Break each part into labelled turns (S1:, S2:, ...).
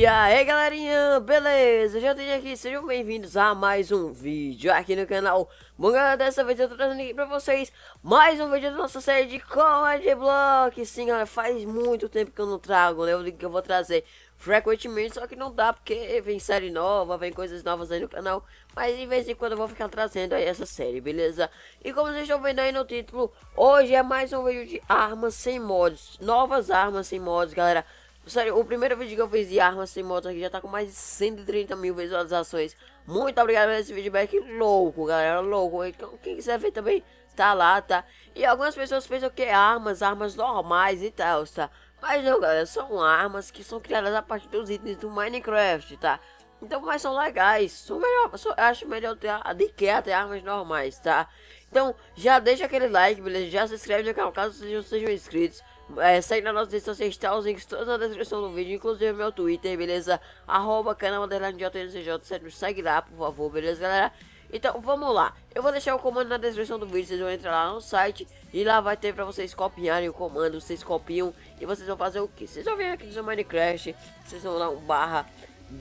S1: E aí galerinha, beleza? Já tenho aqui, sejam bem-vindos a mais um vídeo aqui no canal Bom galera, dessa vez eu tô trazendo aqui pra vocês mais um vídeo da nossa série de Command Block Sim galera, faz muito tempo que eu não trago, né? Eu que eu vou trazer frequentemente, só que não dá porque vem série nova, vem coisas novas aí no canal Mas de vez em quando eu vou ficar trazendo aí essa série, beleza? E como vocês estão vendo aí no título, hoje é mais um vídeo de armas sem mods Novas armas sem mods, galera Sério, o primeiro vídeo que eu fiz de armas sem moto aqui já tá com mais de 130 mil visualizações. Muito obrigado por esse feedback louco, galera, louco. Então, quem quiser ver também, tá lá, tá? E algumas pessoas pensam que é armas, armas normais e tal, tá? Mas não, galera, são armas que são criadas a partir dos itens do Minecraft, tá? Então, mas são legais, são melhor, são, acho melhor ter, de que até armas normais, tá? Então, já deixa aquele like, beleza? Já se inscreve no canal caso vocês não sejam inscritos. É, segue nas nossas redes sociais, tá os links todos na descrição do vídeo, inclusive meu Twitter, beleza? Arroba canal underline JNCJ, sério, segue lá, por favor, beleza, galera? Então, vamos lá. Eu vou deixar o comando na descrição do vídeo, vocês vão entrar lá no site e lá vai ter pra vocês copiarem o comando, vocês copiam e vocês vão fazer o que? Vocês vão vir aqui no seu Minecraft, vocês vão dar um barra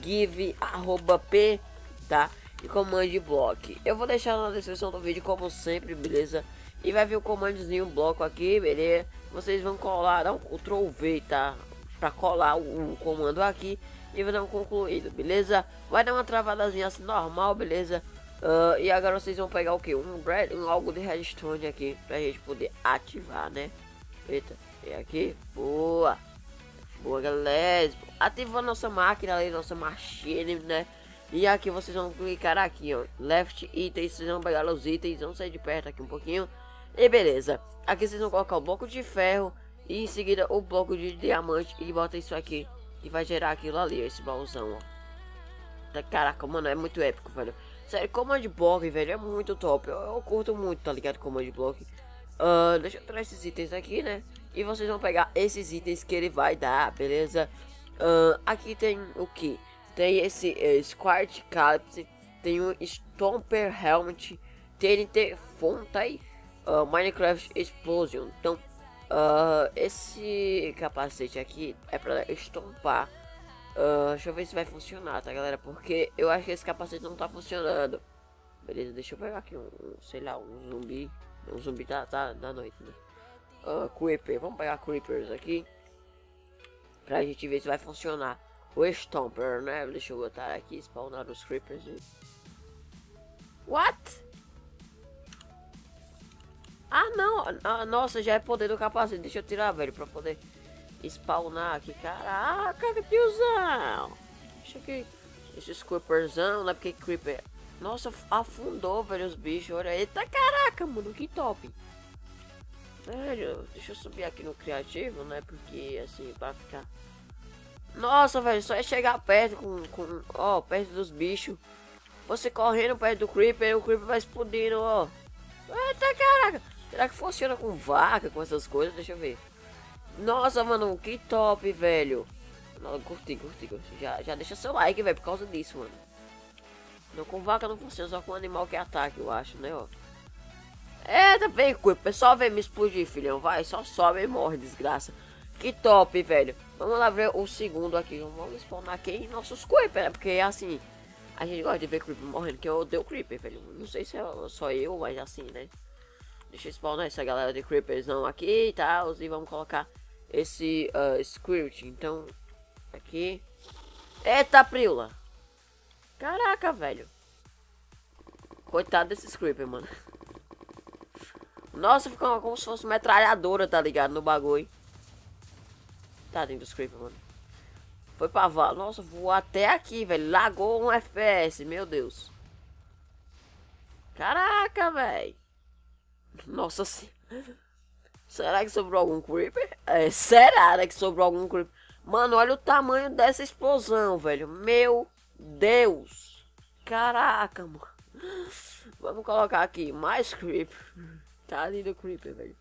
S1: give arroba p, tá? E comando block. Eu vou deixar na descrição do vídeo como sempre, beleza? E vai vir o comandozinho bloco aqui, beleza? Vocês vão colar, dar um Ctrl V, tá? Pra colar o, o comando aqui e vai dar um concluído, beleza? Vai dar uma travadazinha assim normal, beleza? Uh, e agora vocês vão pegar o que? Um, um algo de redstone aqui pra gente poder ativar, né? Eita, e aqui, boa! Boa, galera! Ativou nossa máquina ali, nossa machine, né? E aqui vocês vão clicar aqui, ó, left itens, vocês vão pegar os itens, vão sair de perto aqui um pouquinho. E beleza, aqui vocês vão colocar o bloco de ferro e em seguida o bloco de diamante e bota isso aqui, que vai gerar aquilo ali, esse baúzão, ó. Caraca, mano, é muito épico, velho. Sério, Command Block, velho, é muito top. Eu, eu curto muito, tá ligado? Command Block. Uh, deixa eu tirar esses itens aqui, né? E vocês vão pegar esses itens que ele vai dar, beleza? Uh, aqui tem o que? Tem esse uh, Squart Calypso, tem o Stomper Helmet, TNT Fontai, uh, Minecraft Explosion. Então, uh, esse capacete aqui é pra estompar. Uh, deixa eu ver se vai funcionar, tá, galera? Porque eu acho que esse capacete não tá funcionando. Beleza, deixa eu pegar aqui um, sei lá, um zumbi. Um zumbi tá, tá da noite, né? Uh, Creeper, vamos pegar Creepers aqui. Pra gente ver se vai funcionar. O Stomper, né? Deixa eu botar aqui, spawnar os Creepers. What? Ah, não. Ah, nossa, já é poder do capacete. Deixa eu tirar, velho, pra poder spawnar aqui. Caraca, que tiozão. Deixa aqui. Esse creeperzão, né? Porque creeper... Nossa, afundou, velho, os bichos. Olha, eita, caraca, mano, que top. Velho, deixa eu subir aqui no criativo, né? Porque, assim, pra ficar... Nossa, velho, só é chegar perto com... com ó, perto dos bichos. Você correndo perto do creeper, o creeper vai explodindo, ó. Eita, caraca. Será que funciona com vaca, com essas coisas? Deixa eu ver. Nossa, mano, que top, velho. Não, curti, curti, curti. Já, já deixa seu like, velho, por causa disso, mano. Não, com vaca não funciona, só com animal que ataque, eu acho, né, ó. É, tá bem, o pessoal vem me explodir, filhão. Vai, só sobe e morre, desgraça. Que top, velho. Vamos lá ver o segundo aqui. Vamos spawnar aqui em nossos creeper, né? Porque, assim, a gente gosta de ver creeper morrendo, que eu odeio creeper, velho. Não sei se é só eu, mas assim, né. Deixa eu spawnar essa galera de creepers não aqui e tal. E vamos colocar esse uh, script. Então, aqui. Eita, Prila. Caraca, velho. Coitado desse creeper, mano. Nossa, ficou como se fosse metralhadora, tá ligado? No bagulho. Tá dentro do creeper, mano. Foi pra vala. Nossa, voou até aqui, velho. Lagou um FPS, meu Deus. Caraca, velho. Nossa senhora. Será que sobrou algum creeper? É, será né, que sobrou algum creeper? Mano, olha o tamanho dessa explosão, velho. Meu Deus. Caraca, mano. Vamos colocar aqui mais creeper. Tá ali do creeper, velho.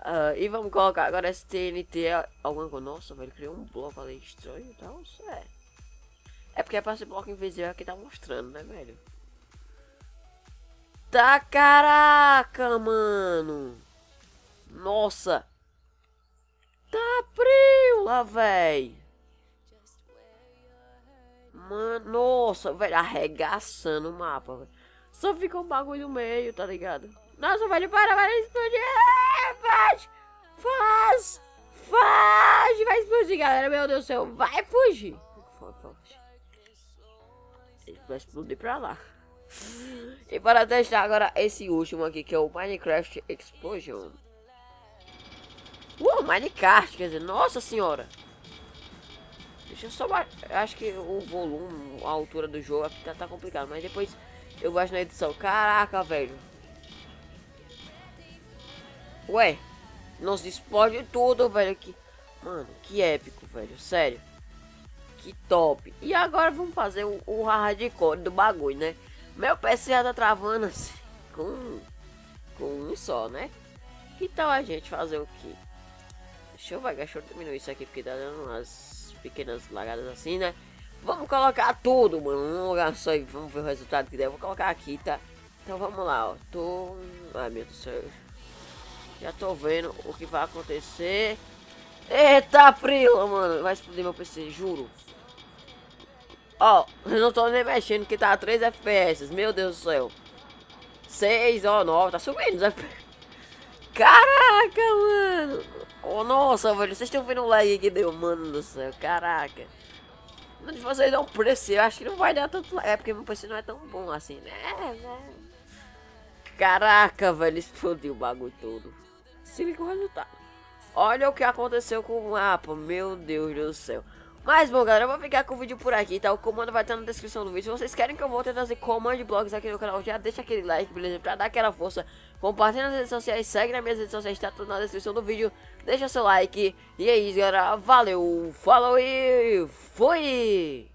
S1: Uh, e vamos colocar agora esse TNT. Alguma coisa. Nossa, velho. Criou um bloco ali estranho e tal. É. É porque é pra esse bloco invisível que tá mostrando, né, velho? Eita caraca, mano. Nossa. Tá frio lá, véi. Mano, nossa, velho, arregaçando o mapa. Só fica um bagulho no meio, tá ligado? Nossa, velho, para, vai explodir. Faz, faz, faz, vai explodir, galera. Meu Deus do céu, vai fugir. Ele vai explodir pra lá. E para testar agora esse último aqui, que é o Minecraft Explosion. Uh, Minecraft, quer dizer, nossa senhora. Deixa eu só eu acho que o volume, a altura do jogo aqui tá, tá complicado, mas depois eu gosto na edição. Caraca, velho. Ué, nossa, explode tudo, velho. Que, mano, que épico, velho, sério. Que top. E agora vamos fazer o, o hardcore do bagulho, né? Meu PC já tá travando assim, com, com um só, né? Que tal a gente fazer o que? Deixa eu, vai, deixa eu diminuir isso aqui, porque tá dando umas pequenas lagadas assim, né? Vamos colocar tudo, mano, num lugar só e vamos ver o resultado que der. vou colocar aqui, tá? Então vamos lá, ó. Tô... Ai, meu Deus do céu. Já tô vendo o que vai acontecer. Eita, prila, mano. Vai explodir meu PC, juro. Ó, eu não tô nem mexendo que tá a 3 FPS. Meu Deus do céu. 6, ó, 9. Tá subindo os FPS. Caraca, mano. Oh, nossa, velho, vocês estão vendo o lag que deu, mano do céu, caraca. Mas vocês dão preço, eu acho que não vai dar tanto É porque meu PC não é tão bom assim, né? Caraca, velho, explodiu o bagulho todo. Se liga o resultado. Olha o que aconteceu com o mapa, meu Deus do céu. Mas bom, galera, eu vou ficar com o vídeo por aqui, tá? O comando vai estar na descrição do vídeo. Se vocês querem que eu volte a trazer comando blogs aqui no canal, já deixa aquele like, beleza? Pra dar aquela força. Compartilha nas redes sociais, segue nas minhas redes sociais, tá tudo na descrição do vídeo. Deixa seu like. E é isso, galera. Valeu, falou e fui!